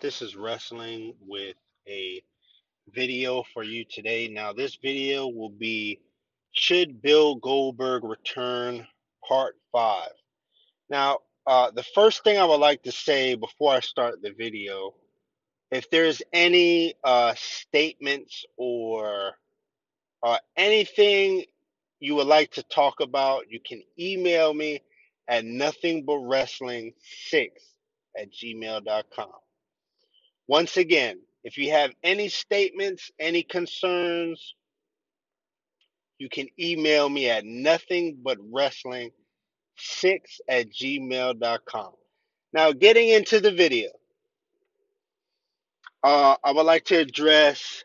This is Wrestling with a video for you today. Now, this video will be Should Bill Goldberg Return Part 5. Now, uh, the first thing I would like to say before I start the video if there's any uh, statements or uh, anything you would like to talk about, you can email me at nothingbutwrestling6 at gmail.com. Once again, if you have any statements, any concerns, you can email me at nothingbutwrestling6 at gmail.com. Now, getting into the video, uh, I would like to address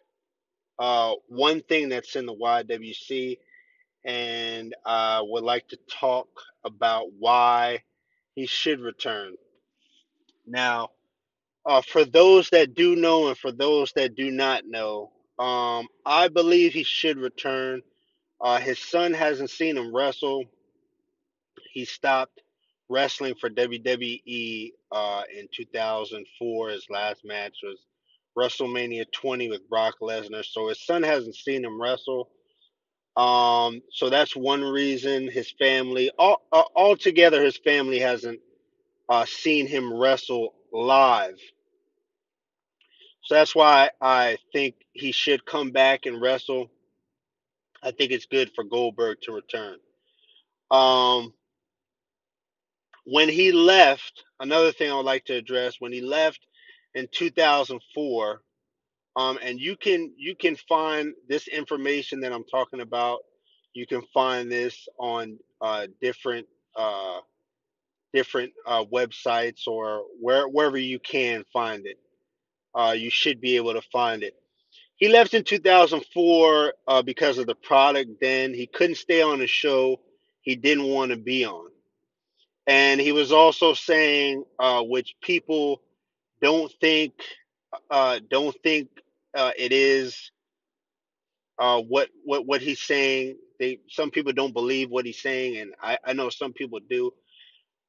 uh, one thing that's in the IWC, and I would like to talk about why he should return. Now, uh, for those that do know and for those that do not know, um, I believe he should return. Uh, his son hasn't seen him wrestle. He stopped wrestling for WWE uh, in 2004. His last match was WrestleMania 20 with Brock Lesnar. So his son hasn't seen him wrestle. Um, so that's one reason his family, all, uh, altogether, his family hasn't uh, seen him wrestle live. So that's why I think he should come back and wrestle. I think it's good for Goldberg to return. Um, when he left, another thing I would like to address when he left in 2004, um, and you can you can find this information that I'm talking about. You can find this on uh, different uh, different uh, websites or where, wherever you can find it. Uh, you should be able to find it. He left in 2004 uh, because of the product. Then he couldn't stay on the show he didn't want to be on, and he was also saying, uh, which people don't think uh, don't think uh, it is uh, what what what he's saying. They some people don't believe what he's saying, and I, I know some people do.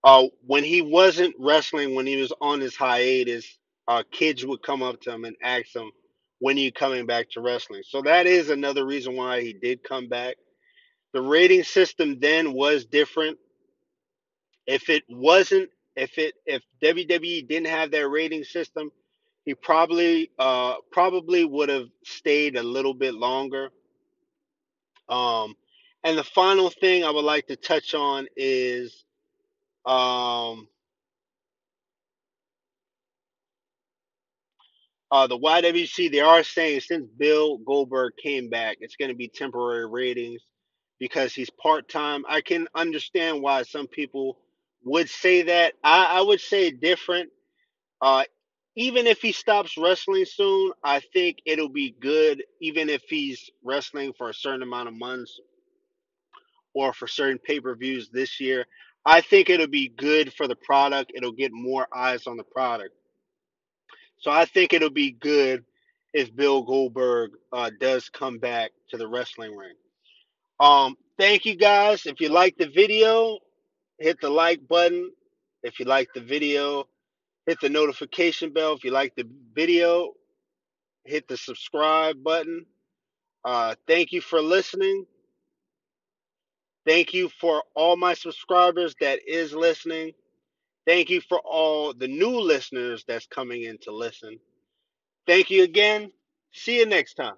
Uh, when he wasn't wrestling, when he was on his hiatus, uh, kids would come up to him and ask him, "When are you coming back to wrestling?" So that is another reason why he did come back. The rating system then was different. If it wasn't, if it if WWE didn't have that rating system, he probably uh probably would have stayed a little bit longer. Um, and the final thing I would like to touch on is um Uh, the IWC, they are saying since Bill Goldberg came back, it's going to be temporary ratings because he's part time. I can understand why some people would say that. I, I would say different. Uh, even if he stops wrestling soon, I think it'll be good, even if he's wrestling for a certain amount of months or for certain pay per views this year. I think it'll be good for the product. It'll get more eyes on the product. So I think it'll be good if Bill Goldberg uh, does come back to the wrestling ring. Um, thank you guys. If you like the video, hit the like button. If you like the video, hit the notification bell. If you like the video, hit the subscribe button. Uh, thank you for listening. Thank you for all my subscribers that is listening. Thank you for all the new listeners that's coming in to listen. Thank you again. See you next time.